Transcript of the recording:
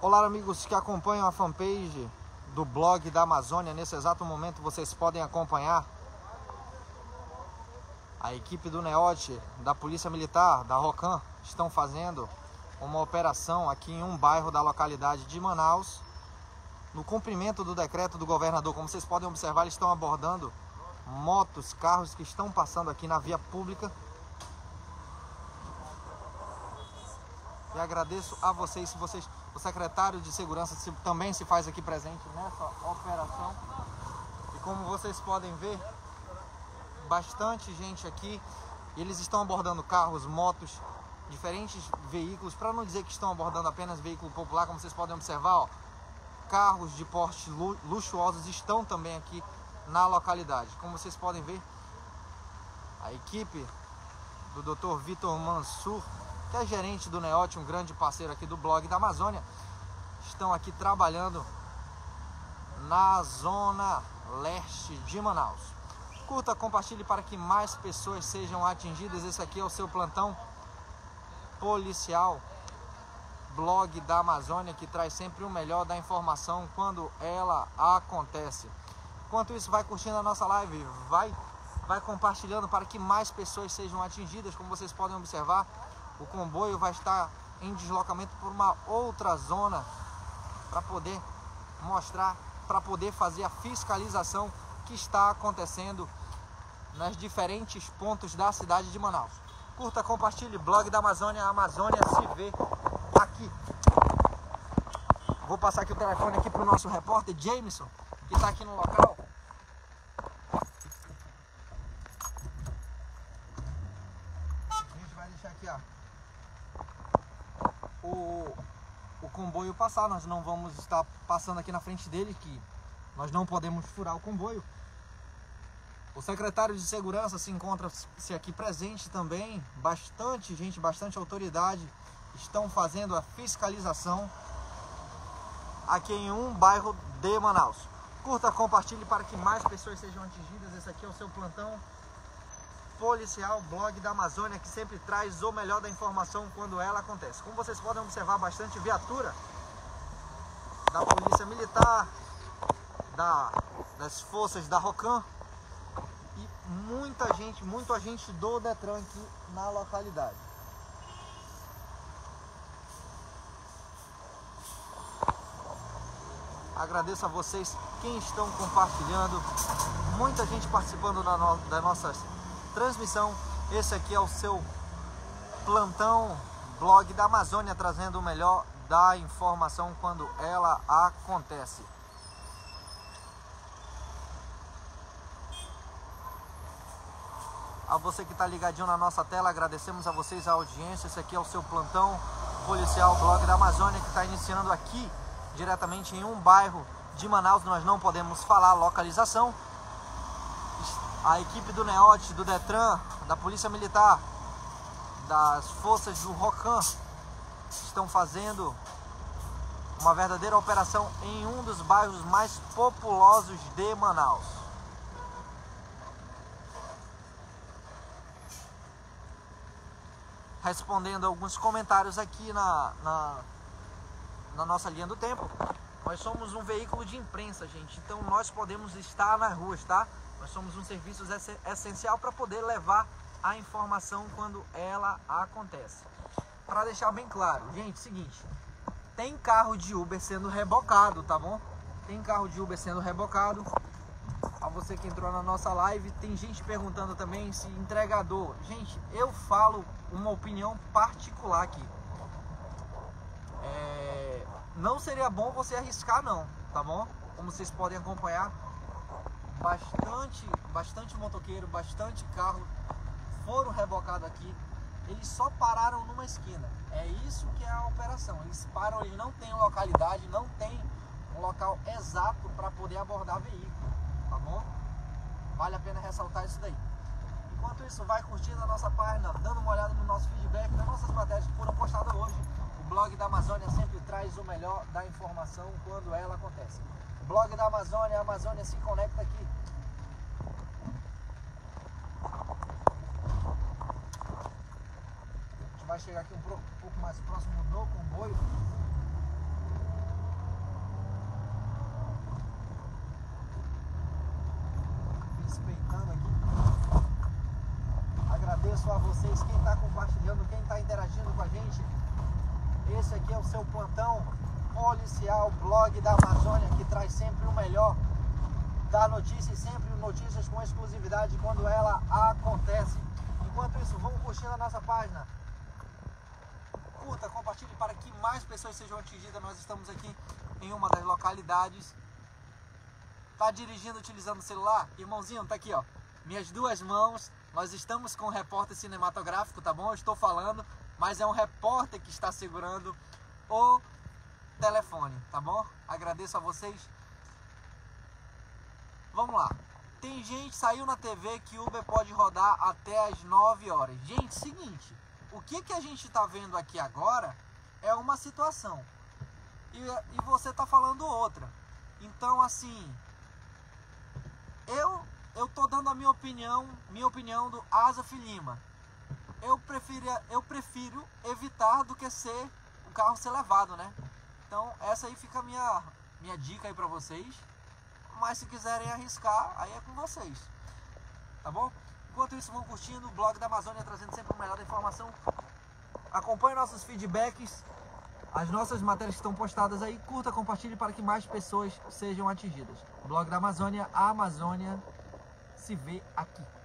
Olá, amigos que acompanham a fanpage do blog da Amazônia. Nesse exato momento, vocês podem acompanhar a equipe do NEOT, da Polícia Militar, da ROCAM, estão fazendo uma operação aqui em um bairro da localidade de Manaus. No cumprimento do decreto do governador, como vocês podem observar, eles estão abordando motos, carros que estão passando aqui na via pública. E agradeço a vocês, se vocês, o secretário de segurança se, também se faz aqui presente nessa operação. E como vocês podem ver, bastante gente aqui. Eles estão abordando carros, motos, diferentes veículos, para não dizer que estão abordando apenas veículo popular, como vocês podem observar, ó, carros de porte luxuosos estão também aqui na localidade. Como vocês podem ver, a equipe do Dr. Vitor Mansur, que é gerente do NEOT, um grande parceiro aqui do blog da Amazônia, estão aqui trabalhando na zona leste de Manaus. Curta, compartilhe para que mais pessoas sejam atingidas. Esse aqui é o seu plantão policial, blog da Amazônia, que traz sempre o melhor da informação quando ela acontece. Enquanto isso, vai curtindo a nossa live, vai, vai compartilhando para que mais pessoas sejam atingidas. Como vocês podem observar, o comboio vai estar em deslocamento por uma outra zona para poder mostrar, para poder fazer a fiscalização que está acontecendo nos diferentes pontos da cidade de Manaus. Curta, compartilhe, blog da Amazônia, a Amazônia se vê aqui. Vou passar aqui o telefone aqui para o nosso repórter Jameson, que está aqui no local. A gente vai deixar aqui, ó, o, o comboio passar. Nós não vamos estar passando aqui na frente dele, que nós não podemos furar o comboio. O secretário de segurança se encontra-se aqui presente também. Bastante gente, bastante autoridade estão fazendo a fiscalização aqui em um bairro de Manaus. Curta, compartilhe para que mais pessoas sejam atingidas. Esse aqui é o seu plantão policial, blog da Amazônia, que sempre traz o melhor da informação quando ela acontece. Como vocês podem observar, bastante viatura da Polícia Militar, da, das forças da ROCAM e muita gente, muito agente do Detran aqui na localidade. Agradeço a vocês quem estão compartilhando, muita gente participando da, no, da nossa transmissão. Esse aqui é o seu plantão blog da Amazônia trazendo o melhor da informação quando ela acontece. A você que está ligadinho na nossa tela, agradecemos a vocês a audiência. Esse aqui é o seu plantão policial blog da Amazônia que está iniciando aqui diretamente em um bairro de Manaus, nós não podemos falar localização. A equipe do NEOT, do DETRAN, da Polícia Militar, das forças do ROCAM estão fazendo uma verdadeira operação em um dos bairros mais populosos de Manaus. Respondendo alguns comentários aqui na, na na nossa linha do tempo. Nós somos um veículo de imprensa, gente. Então nós podemos estar nas ruas, tá? Nós somos um serviço essencial para poder levar a informação quando ela acontece. Para deixar bem claro, gente, seguinte, tem carro de Uber sendo rebocado, tá bom? Tem carro de Uber sendo rebocado. A você que entrou na nossa live, tem gente perguntando também se entregador. Gente, eu falo uma opinião particular aqui não seria bom você arriscar não, tá bom? Como vocês podem acompanhar, bastante, bastante motoqueiro, bastante carro foram rebocados aqui. Eles só pararam numa esquina. É isso que é a operação. Eles param, eles não têm localidade, não tem um local exato para poder abordar veículo, tá bom? Vale a pena ressaltar isso daí. Enquanto isso, vai curtindo a nossa página, dando uma olhada no nosso feedback, nas nossas matérias que foram postadas hoje Blog da Amazônia sempre traz o melhor da informação quando ela acontece. Blog da Amazônia, a Amazônia se conecta aqui. A gente vai chegar aqui um pouco mais próximo do comboio. Respeitando aqui. Agradeço a vocês quem está compartilhando, quem está interagindo com a gente. Esse aqui é o seu plantão policial, blog da Amazônia, que traz sempre o melhor da notícia e sempre notícias com exclusividade quando ela acontece. Enquanto isso, vamos curtindo a nossa página. Curta, compartilhe para que mais pessoas sejam atingidas. Nós estamos aqui em uma das localidades. Tá dirigindo utilizando o celular? Irmãozinho, tá aqui, ó. Minhas duas mãos. Nós estamos com um repórter cinematográfico, tá bom? Eu estou falando, mas é um repórter que está segurando o telefone, tá bom? Agradeço a vocês. Vamos lá. Tem gente, saiu na TV que Uber pode rodar até as 9 horas. Gente, seguinte, o que, que a gente está vendo aqui agora é uma situação. E, e você está falando outra. Então, assim, eu eu tô dando a minha opinião, minha opinião do Asaf Lima. Eu prefiro, eu prefiro evitar do que ser o carro ser levado, né? Então, essa aí fica a minha, minha dica aí para vocês. Mas se quiserem arriscar, aí é com vocês. Tá bom? Enquanto isso, vão curtindo o blog da Amazônia, trazendo sempre o melhor informação. Acompanhe nossos feedbacks, as nossas matérias que estão postadas aí. Curta, compartilhe para que mais pessoas sejam atingidas. blog da Amazônia, a Amazônia se vê aqui.